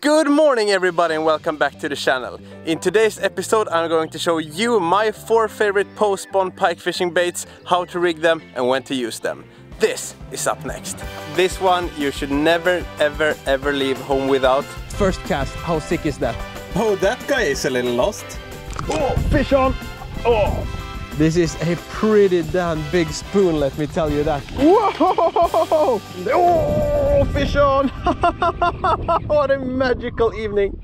Good morning everybody and welcome back to the channel. In today's episode I'm going to show you my four favorite post-spawn pike fishing baits, how to rig them and when to use them. This is up next. This one you should never ever ever leave home without. First cast, how sick is that? Oh, that guy is a little lost. Oh, fish on! Oh! This is a pretty damn big spoon, let me tell you that. Whoa! Oh, fish on! what a magical evening!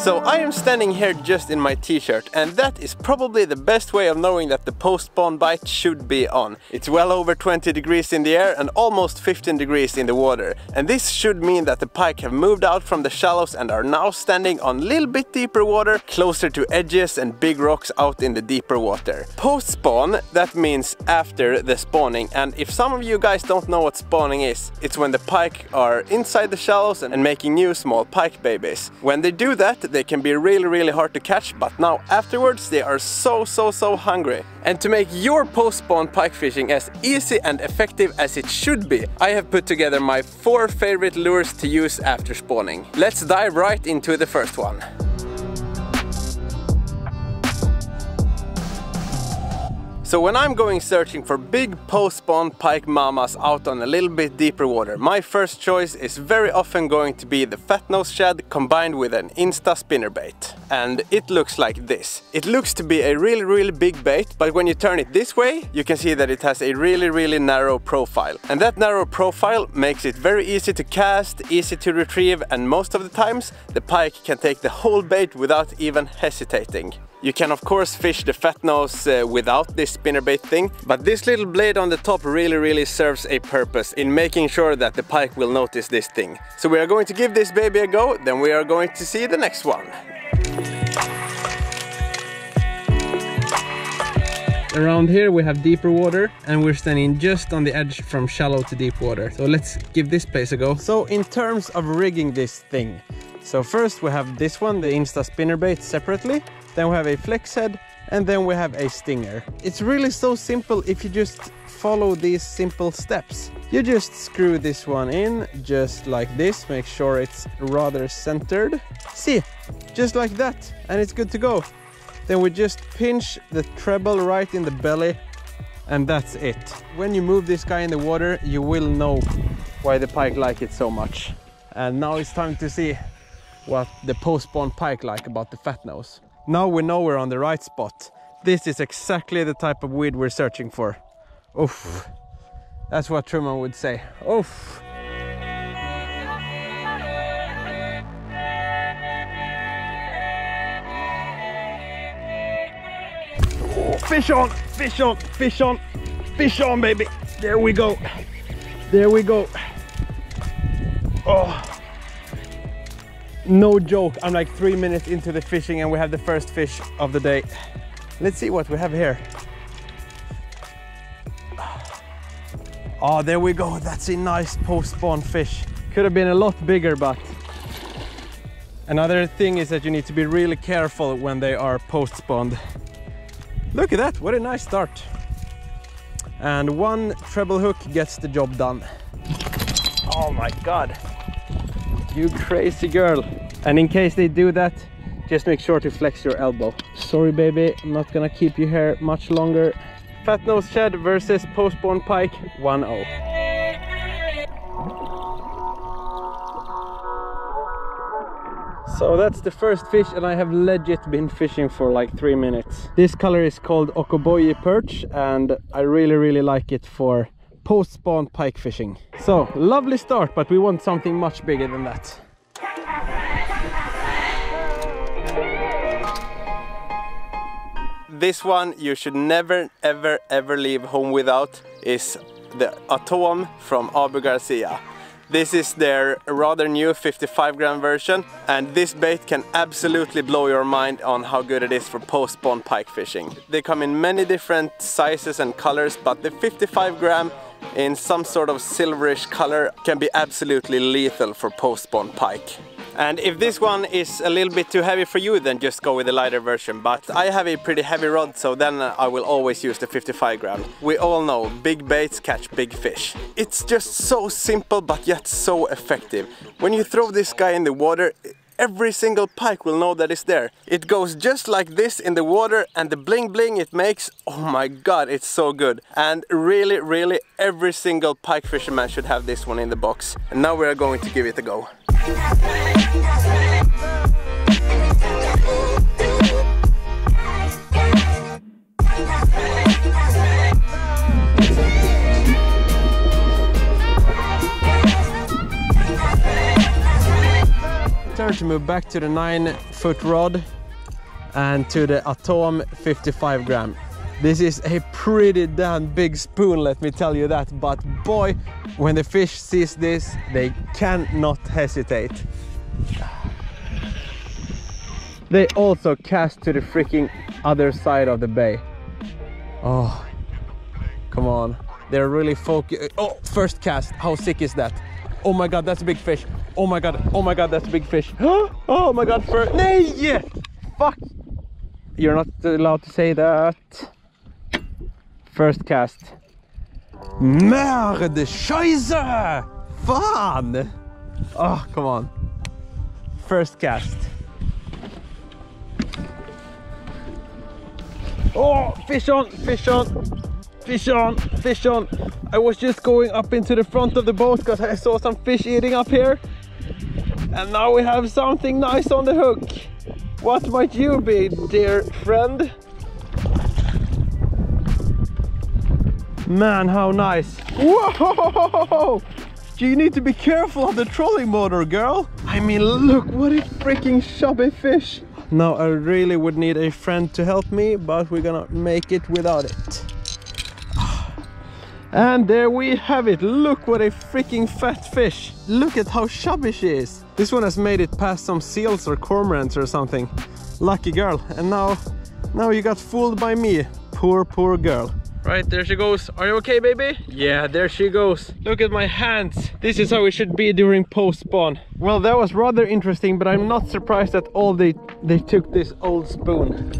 So I am standing here just in my t-shirt and that is probably the best way of knowing that the post-spawn bite should be on. It's well over 20 degrees in the air and almost 15 degrees in the water. And this should mean that the pike have moved out from the shallows and are now standing on a little bit deeper water, closer to edges and big rocks out in the deeper water. Post-spawn, that means after the spawning. And if some of you guys don't know what spawning is, it's when the pike are inside the shallows and making new small pike babies. When they do that, they can be really really hard to catch but now afterwards they are so so so hungry. And to make your post-spawn pike fishing as easy and effective as it should be, I have put together my four favorite lures to use after spawning. Let's dive right into the first one. So when I'm going searching for big post-spawn pike mamas out on a little bit deeper water, my first choice is very often going to be the fat nose shad combined with an Insta spinnerbait. And it looks like this. It looks to be a really really big bait, but when you turn it this way, you can see that it has a really really narrow profile. And that narrow profile makes it very easy to cast, easy to retrieve, and most of the times the pike can take the whole bait without even hesitating. You can of course fish the fat nose uh, without this spinnerbait thing, but this little blade on the top really really serves a purpose in making sure that the pike will notice this thing. So we are going to give this baby a go, then we are going to see the next one. Around here we have deeper water and we're standing just on the edge from shallow to deep water. So let's give this place a go. So in terms of rigging this thing, so first we have this one, the Insta spinnerbait separately then we have a flex head and then we have a stinger. It's really so simple if you just follow these simple steps. You just screw this one in just like this, make sure it's rather centered. See, just like that and it's good to go. Then we just pinch the treble right in the belly and that's it. When you move this guy in the water, you will know why the pike like it so much. And now it's time to see what the post-spawn pike like about the fat nose. Now we know we're on the right spot. This is exactly the type of weed we're searching for. Oof. That's what Truman would say. Oof. Fish on, fish on, fish on, fish on, baby. There we go. There we go. Oh no joke i'm like three minutes into the fishing and we have the first fish of the day. Let's see what we have here. Oh there we go. That's a nice post-spawn fish. Could have been a lot bigger but another thing is that you need to be really careful when they are post-spawned. Look at that what a nice start. And one treble hook gets the job done. Oh my god you crazy girl. And in case they do that, just make sure to flex your elbow. Sorry baby, I'm not gonna keep you here much longer. Fat nose shad versus post-spawn pike 1-0. So that's the first fish and I have legit been fishing for like three minutes. This color is called Okoboji perch and I really really like it for post-spawn pike fishing. So, lovely start, but we want something much bigger than that. This one you should never ever ever leave home without is the Atom from Abu Garcia. This is their rather new 55 gram version and this bait can absolutely blow your mind on how good it is for post-spawn pike fishing. They come in many different sizes and colors but the 55 gram in some sort of silverish color can be absolutely lethal for post-spawn pike. And if this one is a little bit too heavy for you, then just go with the lighter version. But I have a pretty heavy rod, so then I will always use the 55 gram. We all know big baits catch big fish. It's just so simple, but yet so effective. When you throw this guy in the water, every single pike will know that it's there. It goes just like this in the water and the bling bling it makes, oh my god, it's so good. And really, really, every single pike fisherman should have this one in the box. And now we are going to give it a go. To move back to the 9 foot rod and to the Atom 55 gram. This is a pretty damn big spoon, let me tell you that. But boy, when the fish sees this, they cannot hesitate. They also cast to the freaking other side of the bay. Oh, come on. They're really focused. Oh, first cast. How sick is that? Oh my god, that's a big fish. Oh my god, oh my god, that's a big fish. Oh my god, first. Nej! Fuck! You're not allowed to say that. First cast. Merde, Scheiße! Fan! Oh, come on. First cast. Oh, fish on, fish on, fish on, fish on. I was just going up into the front of the boat because I saw some fish eating up here. And now we have something nice on the hook. What might you be, dear friend? Man, how nice. Whoa! You need to be careful of the trolling motor, girl. I mean, look, what a freaking chubby fish. Now I really would need a friend to help me, but we're gonna make it without it. And there we have it. Look what a freaking fat fish. Look at how chubby she is. This one has made it past some seals or cormorants or something. Lucky girl. And now, now you got fooled by me. Poor, poor girl. Right, there she goes. Are you okay, baby? Yeah, there she goes. Look at my hands. This is how it should be during post-spawn. Well, that was rather interesting, but I'm not surprised at all they, they took this old spoon.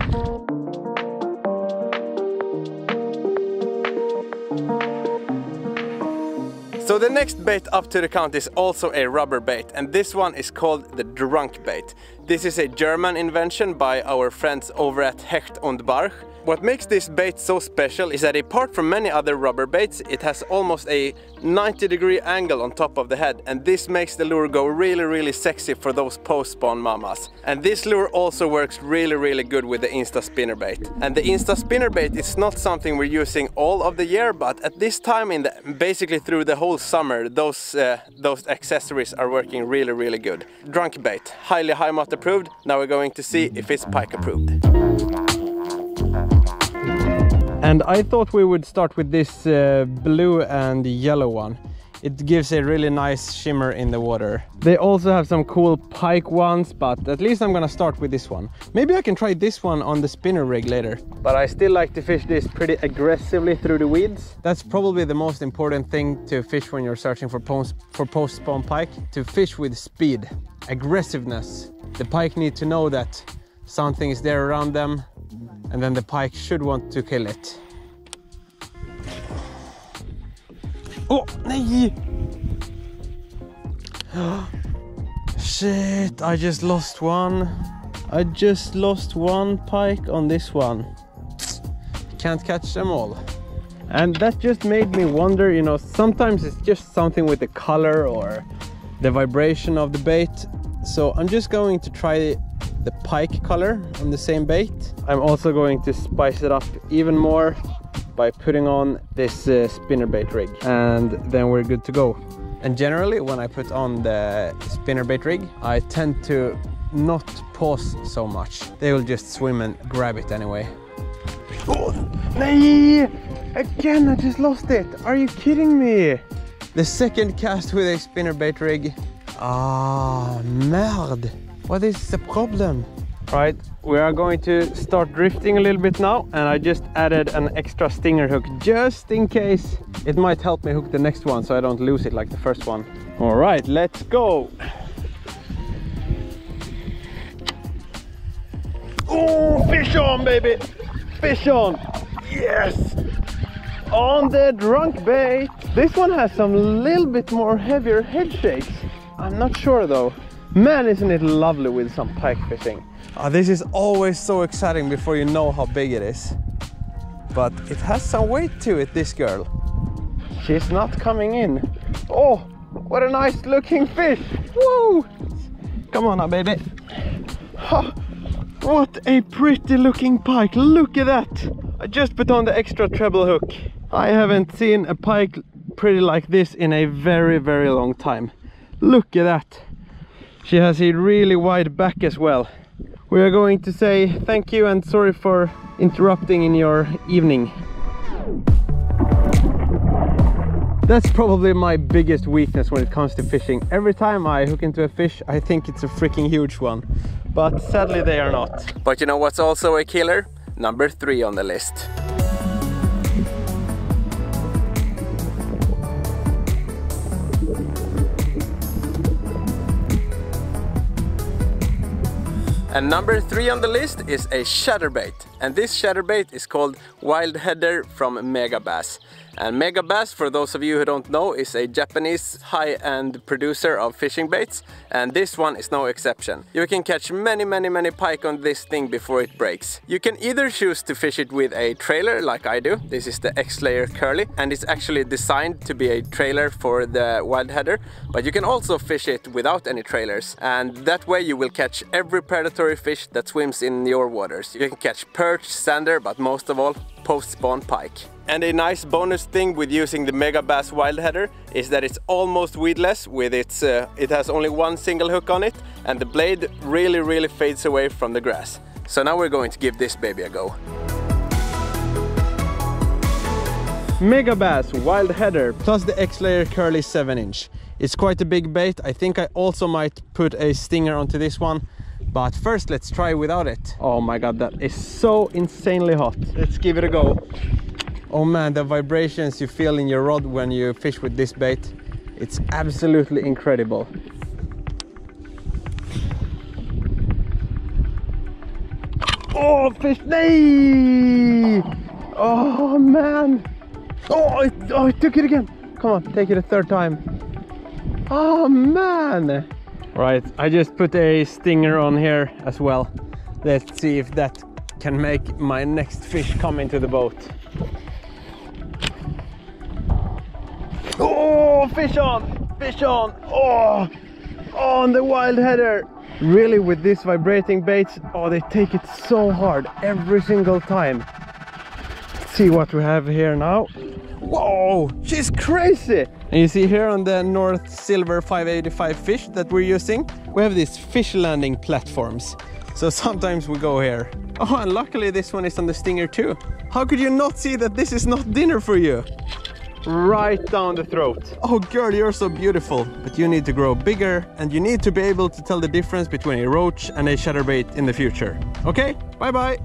So the next bait up to the count is also a rubber bait and this one is called the drunk bait. This is a German invention by our friends over at Hecht und Barsch what makes this bait so special is that apart from many other rubber baits, it has almost a 90 degree angle on top of the head and this makes the lure go really really sexy for those post-spawn mamas. And this lure also works really really good with the Insta spinner bait. And the Insta spinner bait is not something we're using all of the year but at this time in the, basically through the whole summer those, uh, those accessories are working really really good. Drunk bait, highly Heimat approved. Now we're going to see if it's pike approved. And I thought we would start with this uh, blue and yellow one. It gives a really nice shimmer in the water. They also have some cool pike ones, but at least I'm gonna start with this one. Maybe I can try this one on the spinner rig later. But I still like to fish this pretty aggressively through the weeds. That's probably the most important thing to fish when you're searching for, post, for post-spawn pike. To fish with speed, aggressiveness. The pike need to know that something is there around them and then the pike should want to kill it. Oh, nej! Shit, I just lost one. I just lost one pike on this one. Can't catch them all. And that just made me wonder, you know, sometimes it's just something with the color or the vibration of the bait. So I'm just going to try the pike color on the same bait. I'm also going to spice it up even more by putting on this uh, spinnerbait rig and then we're good to go. And generally when I put on the spinnerbait rig I tend to not pause so much. They will just swim and grab it anyway. Oh! Again I just lost it! Are you kidding me? The second cast with a spinnerbait rig. Ah, merde! What is the problem? Right, we are going to start drifting a little bit now and I just added an extra stinger hook just in case it might help me hook the next one so I don't lose it like the first one. All right, let's go. Oh, fish on baby, fish on, yes. On the drunk bait. This one has some little bit more heavier head shakes. I'm not sure though. Man, isn't it lovely with some pike fishing? Oh, this is always so exciting before you know how big it is. But it has some weight to it, this girl. She's not coming in. Oh, what a nice looking fish! Woo! Come on now, baby. Ha, what a pretty looking pike. Look at that. I just put on the extra treble hook. I haven't seen a pike pretty like this in a very, very long time. Look at that. She has a really wide back as well. We are going to say thank you and sorry for interrupting in your evening. That's probably my biggest weakness when it comes to fishing. Every time I hook into a fish, I think it's a freaking huge one. But sadly they are not. But you know what's also a killer? Number three on the list. And number three on the list is a chatterbait. And this chatterbait is called Wild Header from Megabass. And Megabass, for those of you who don't know, is a Japanese high-end producer of fishing baits, and this one is no exception. You can catch many, many, many pike on this thing before it breaks. You can either choose to fish it with a trailer, like I do. This is the X-Layer Curly, and it's actually designed to be a trailer for the wild header, but you can also fish it without any trailers, and that way you will catch every predatory fish that swims in your waters. You can catch perch, sander, but most of all, post-spawn pike. And a nice bonus thing with using the Megabass Wild Header is that it's almost weedless with its, uh, it has only one single hook on it and the blade really really fades away from the grass. So now we're going to give this baby a go. Megabass Wild Header plus the X-Layer Curly 7 inch. It's quite a big bait. I think I also might put a stinger onto this one. But first let's try without it. Oh my god, that is so insanely hot. Let's give it a go. Oh man, the vibrations you feel in your rod when you fish with this bait, it's absolutely incredible. Oh, fish! Nay! Oh man! Oh, it, oh, I took it again! Come on, take it a third time. Oh man! Right, I just put a stinger on here as well. Let's see if that can make my next fish come into the boat. Oh, fish on! Fish on! Oh! On the wild header! Really, with these vibrating baits, oh, they take it so hard every single time. Let's see what we have here now. Whoa! She's crazy! And you see here on the North Silver 585 fish that we're using, we have these fish landing platforms. So sometimes we go here. Oh, and luckily this one is on the Stinger too. How could you not see that this is not dinner for you? right down the throat. Oh girl, you're so beautiful, but you need to grow bigger and you need to be able to tell the difference between a roach and a chatterbait in the future. Okay, bye bye.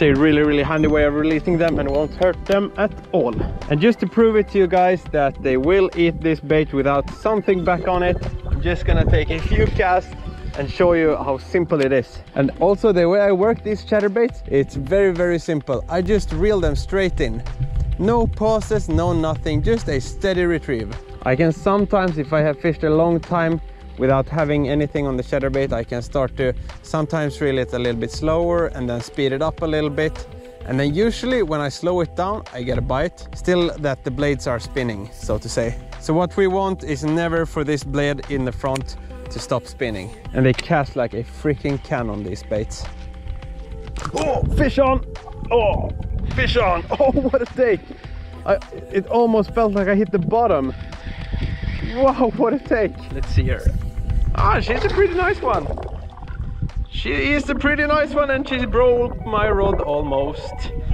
It's a really, really handy way of releasing them and won't hurt them at all. And just to prove it to you guys that they will eat this bait without something back on it, I'm just gonna take a few casts and show you how simple it is. And also the way I work these chatterbaits, it's very, very simple. I just reel them straight in. No pauses, no nothing, just a steady retrieve. I can sometimes, if I have fished a long time without having anything on the chatterbait, I can start to sometimes reel it a little bit slower and then speed it up a little bit. And then usually when I slow it down, I get a bite, still that the blades are spinning, so to say. So what we want is never for this blade in the front to stop spinning. And they cast like a freaking cannon, these baits. Oh, fish on! Oh, fish on. Oh, what a take. I, it almost felt like I hit the bottom. Wow, what a take. Let's see her. Ah, she's a pretty nice one. She is a pretty nice one and she broke my rod almost.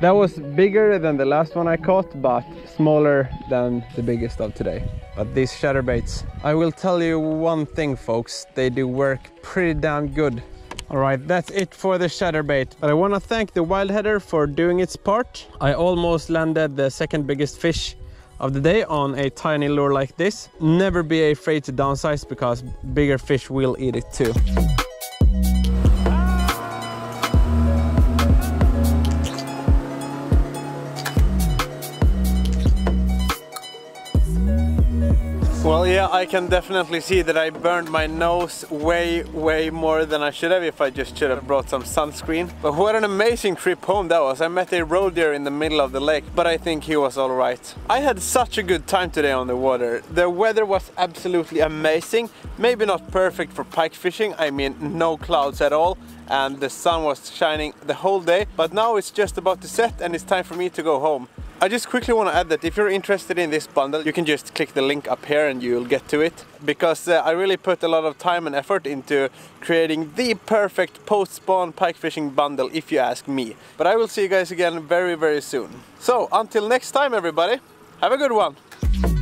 that was bigger than the last one I caught, but smaller than the biggest of today. But these chatterbaits, I will tell you one thing folks, they do work pretty damn good. All right, that's it for the chatterbait. But I want to thank the wild header for doing its part. I almost landed the second biggest fish of the day on a tiny lure like this. Never be afraid to downsize because bigger fish will eat it too. Well, yeah, I can definitely see that I burned my nose way, way more than I should have if I just should have brought some sunscreen. But what an amazing trip home that was. I met a roe deer in the middle of the lake, but I think he was alright. I had such a good time today on the water. The weather was absolutely amazing. Maybe not perfect for pike fishing, I mean no clouds at all and the sun was shining the whole day. But now it's just about to set and it's time for me to go home. I just quickly want to add that if you're interested in this bundle, you can just click the link up here and you'll get to it. Because uh, I really put a lot of time and effort into creating the perfect post-spawn pike fishing bundle, if you ask me. But I will see you guys again very, very soon. So, until next time everybody, have a good one!